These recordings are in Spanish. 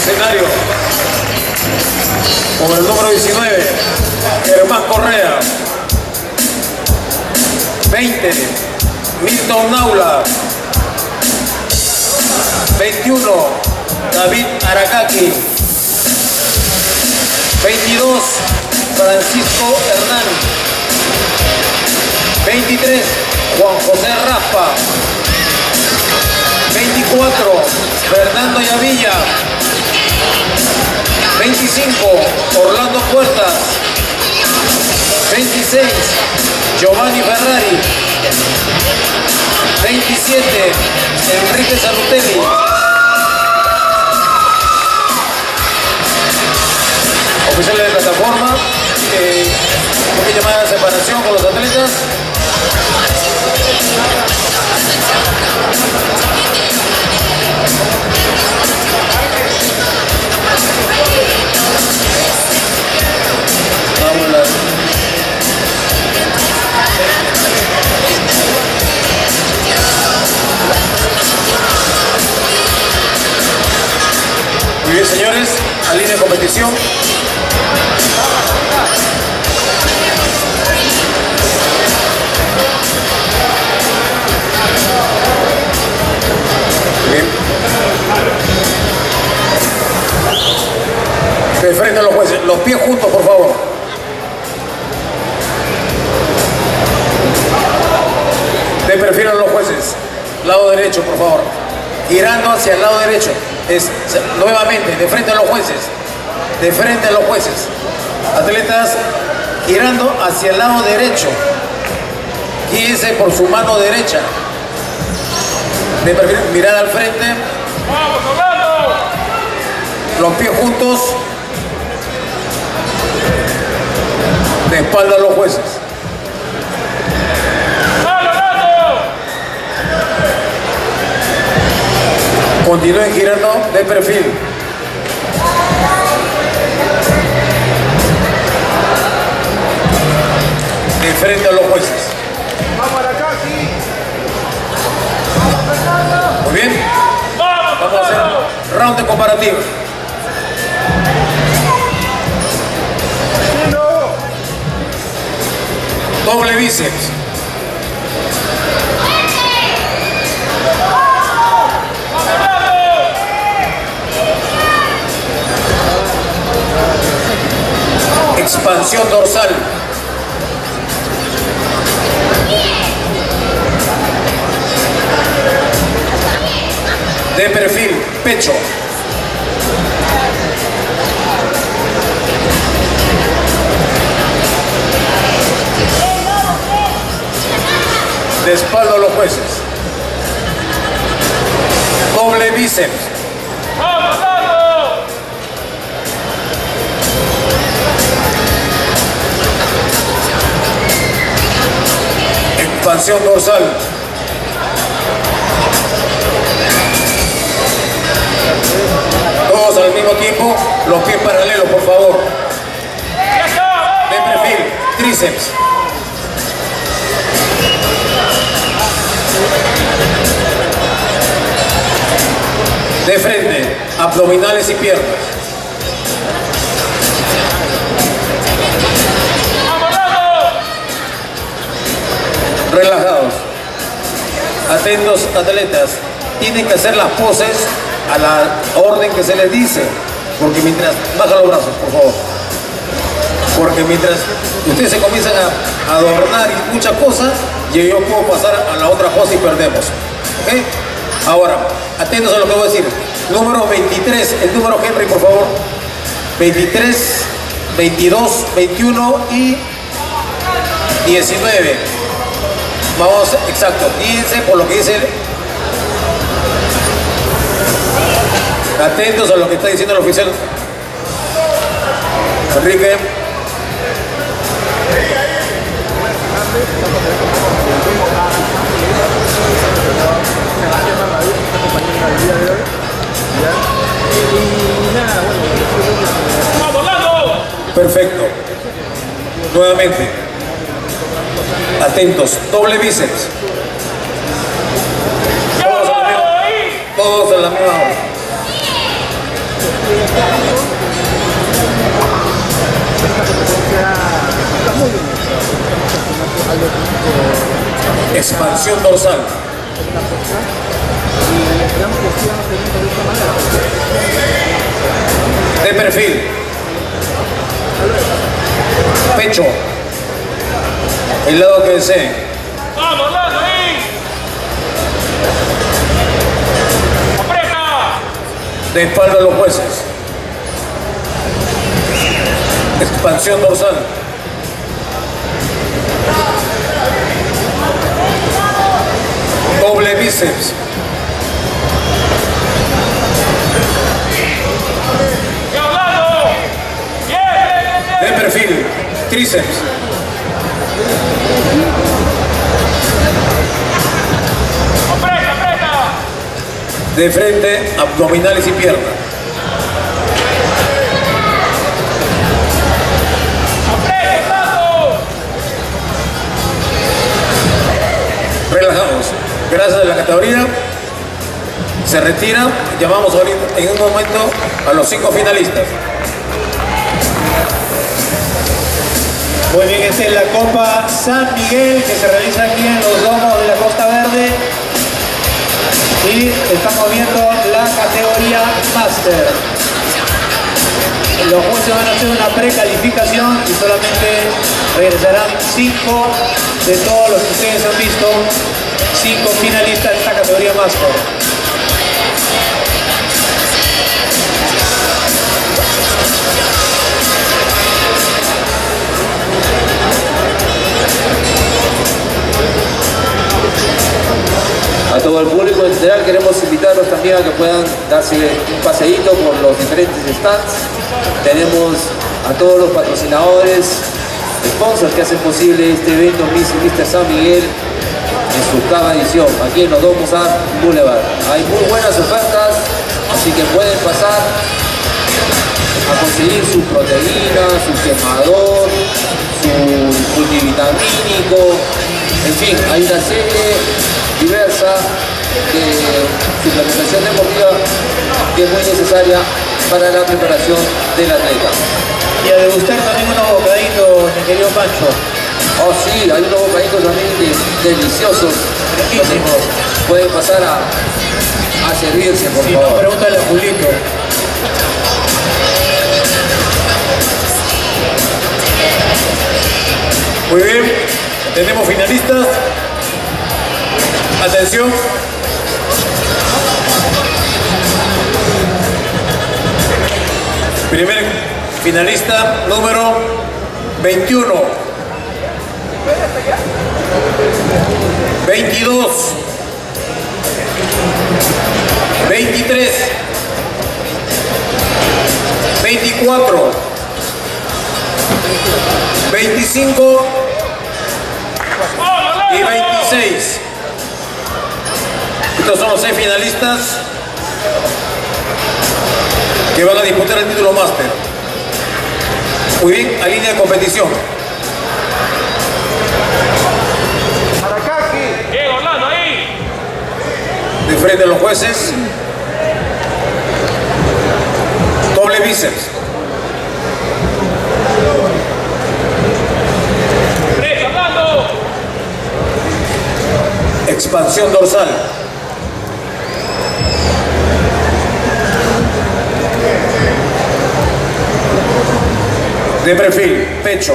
escenario. Con el número 19, Germán Correa. 20, Milton Naula. 21, David Aracaki. 22, Francisco Hernán. 23, Juan José Raspa. 24, Fernando Yavilla. 25, Orlando Puertas. 26, Giovanni Ferrari. 27, Enrique Salutelli. Señores, a línea de competición. Bien. De frente los jueces, los pies juntos, por favor. De perfil a los jueces. Lado derecho, por favor. Girando hacia el lado derecho. Es, nuevamente, de frente a los jueces. De frente a los jueces. Atletas girando hacia el lado derecho. Guíese por su mano derecha. Mirada al frente. Los pies juntos. De espalda a los jueces. Continúen girando de perfil. De frente a los jueces. Muy bien. Vamos a hacer round de comparativa. Doble bíceps. Expansión dorsal. De perfil, pecho. De espalda los jueces. Doble bíceps. Expansión dorsal. Todos al mismo tiempo, los pies paralelos, por favor. De perfil, tríceps. De frente, abdominales y piernas. Relajados. Atentos atletas. Tienen que hacer las poses a la orden que se les dice. Porque mientras... Baja los brazos, por favor. Porque mientras ustedes se comienzan a adornar y muchas cosas, yo, puedo pasar a la otra pose y perdemos. ¿Ok? Ahora, atentos a lo que voy a decir. Número 23, el número Henry, por favor. 23, 22, 21 y 19. Vamos, exacto, guíense por lo que dice. Atentos a lo que está diciendo el oficial. Enrique. Perfecto. Nuevamente. Atentos. Doble bíceps. Todos a la misma, todos a la misma hora. Expansión dorsal. De perfil. Pecho. El lado que deseen. ¡Vamos, Lando, ahí! ¡Aprieta! De espalda a los jueces. Expansión dorsal. Doble bíceps. ¡Ya, Lando! ¡Bien, bien, bien, De perfil. Tríceps. De frente, abdominales y piernas. Relajados. Gracias a la categoría. Se retira. Llamamos ahorita en un momento a los cinco finalistas. Muy bien, esta es la Copa San Miguel que se realiza aquí en los domos de la Costa Verde. Y estamos viendo la categoría Master. Los jueces van a hacer una precalificación y solamente regresarán cinco de todos los que ustedes han visto, cinco finalistas de esta categoría Master. A todo el público en general queremos invitarlos también a que puedan darse un paseíto por los diferentes stands. Tenemos a todos los patrocinadores, sponsors que hacen posible este evento Miss y Mr. San Miguel en su cada edición, aquí en los Domos Art Boulevard. Hay muy buenas ofertas, así que pueden pasar a conseguir su proteína, su quemador, su multivitamínico, en fin, hay una serie diversa de suplementación deportiva que es muy necesaria para la preparación del atleta. Y a degustar también unos bocaditos, mi querido Pancho. Oh sí, hay unos bocaditos también de- deliciosos, Riquísimos. pueden pasar a, a servirse por Si no, favor. pregúntale a Julito. Muy bien. Tenemos finalistas. Atención. Primer finalista número 21. 22. 23. 24. 25 ¡Vamos, y Lando! 26. Estos son los seis finalistas que van a disputar el título máster. Muy bien, a línea de competición. ¡Bien, Orlando, ahí! De frente a los jueces. Doble bíceps. Expansión dorsal. De perfil, pecho.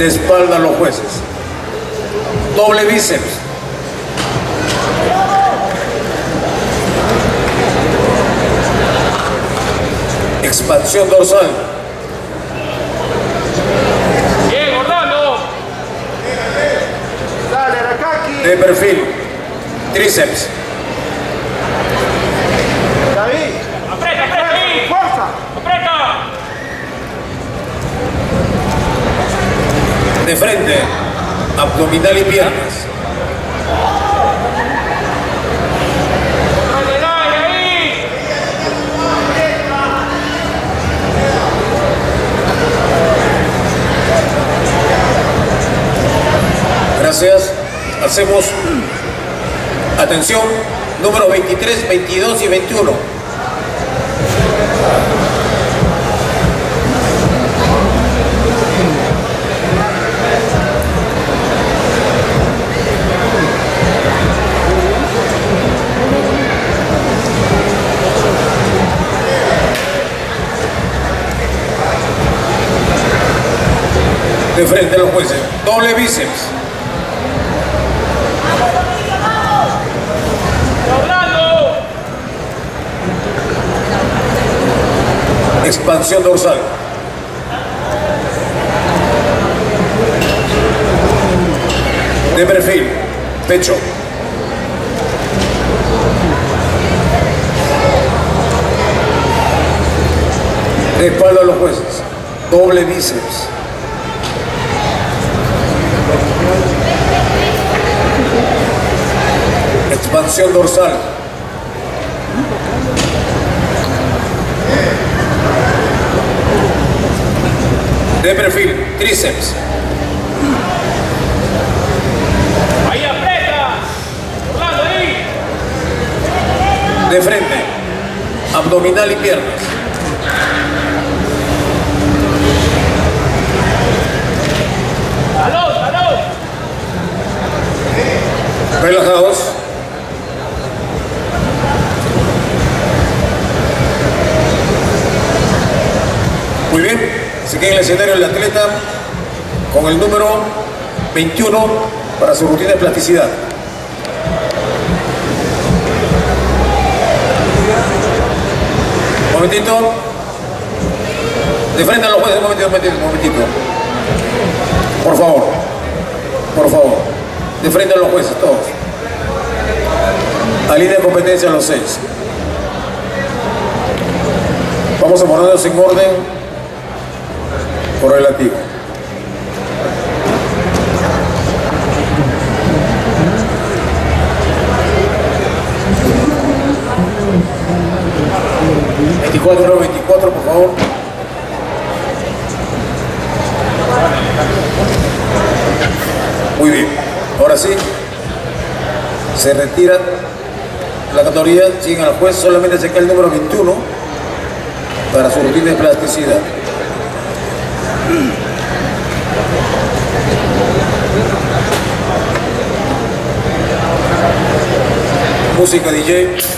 De espalda a los jueces. Doble bíceps. Expansión dorsal. de perfil, tríceps. David, aprieta, aprieta, David, fuerza, aprieta. De frente, abdominal y piernas. Gracias. Hacemos, atención, número 23, 22 y 21. De frente a los jueces. Doble bíceps. Expansión dorsal. De perfil. Pecho. De espalda a los jueces. Doble bíceps. Expansión dorsal. De perfil, tríceps. ¡Ahí aprieta! ¡Orlando, ahí! De frente, abdominal y piernas. ¡Salón, salón! Relajados. Muy bien, se queda en el escenario el atleta con el número 21 para su rutina de plasticidad. Momentito. De frente a los jueces, un momentito, un momentito, un momentito. Por favor, por favor. De frente a los jueces, todos. A línea de competencia los seis. Vamos a ponerlos en orden correlativo. Veinticuatro, 24, por favor. Muy bien. Ahora sí, se retira la categoría, siguen al juez, solamente se queda el número 21 para su rutina de plasticidad. Música DJ.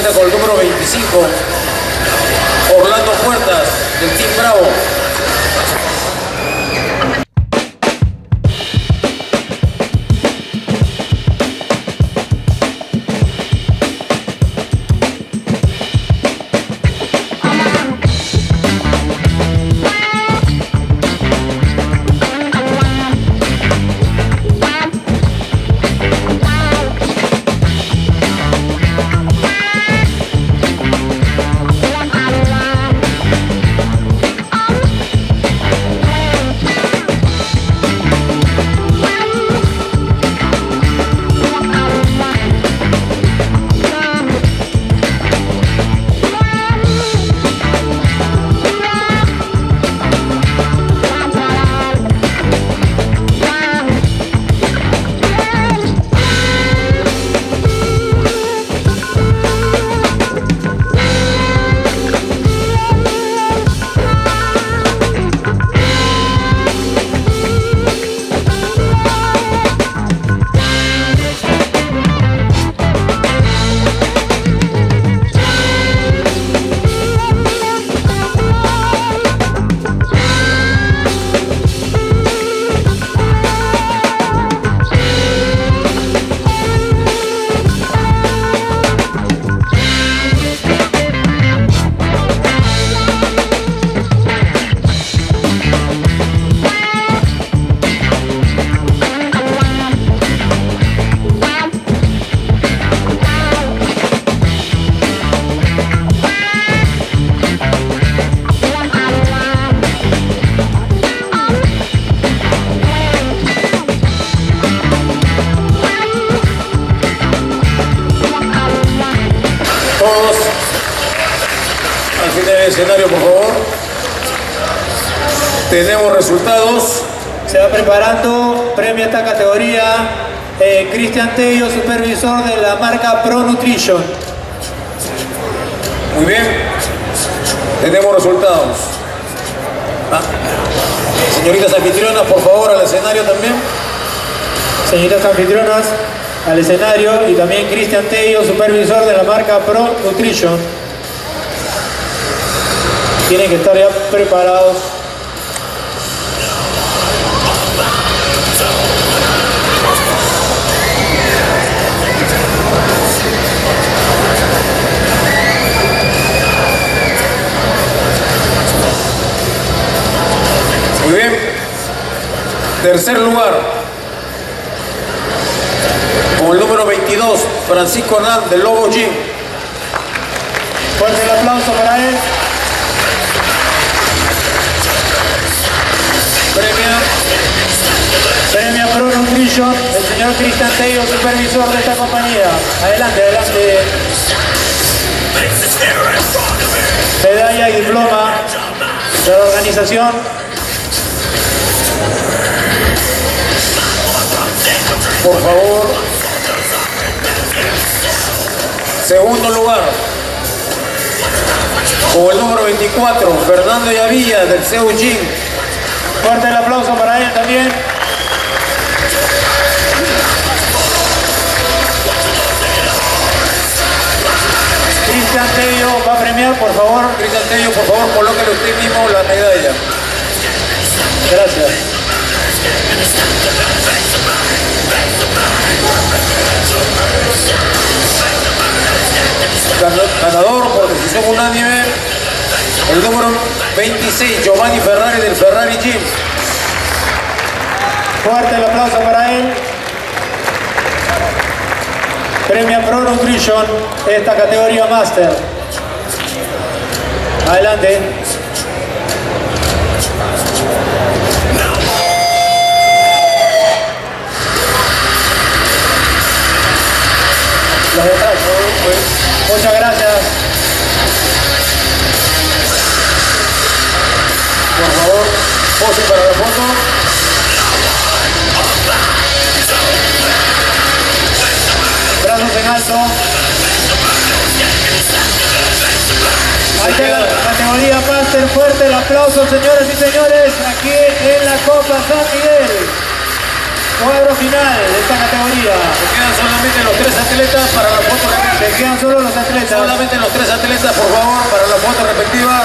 Atleta con el número 25. Orlando Puertas esta categoría, eh, Cristian Tello, supervisor de la marca Pro Nutrition. Muy bien. Tenemos resultados. Ah. Señoritas anfitrionas, por favor, al escenario también. Señoritas anfitrionas, al escenario y también Cristian Tello, supervisor de la marca Pro Nutrition. Tienen que estar ya preparados. Muy bien. Tercer lugar. Con el número 22, Francisco Hernán del Lobo Gym. Fuerte el aplauso para él. Premia Premio Pro Nutrition, el señor Cristian Tello, supervisor de esta compañía. Adelante, adelante. Medalla y diploma de la organización. Por favor. Segundo lugar. Con el número 24, Fernando Yavilla del Gym. Fuerte el aplauso para él también. Cristian Tello va a premiar, por favor. Cristian Tello, por favor, colóquele usted mismo la medalla. Gracias. Ganador por decisión unánime, el número 26, Giovanni Ferrari del Ferrari Gym. Fuerte el aplauso para él. Premio Pro Nutrition, esta categoría Master. Adelante. Aplauso, señores y señores, aquí en la Copa San Miguel. Cuadro final de esta categoría. Quedan solamente los tres atletas para la foto respectiva. Se quedan solo los atletas. Solamente los tres atletas, por favor, para la foto respectiva.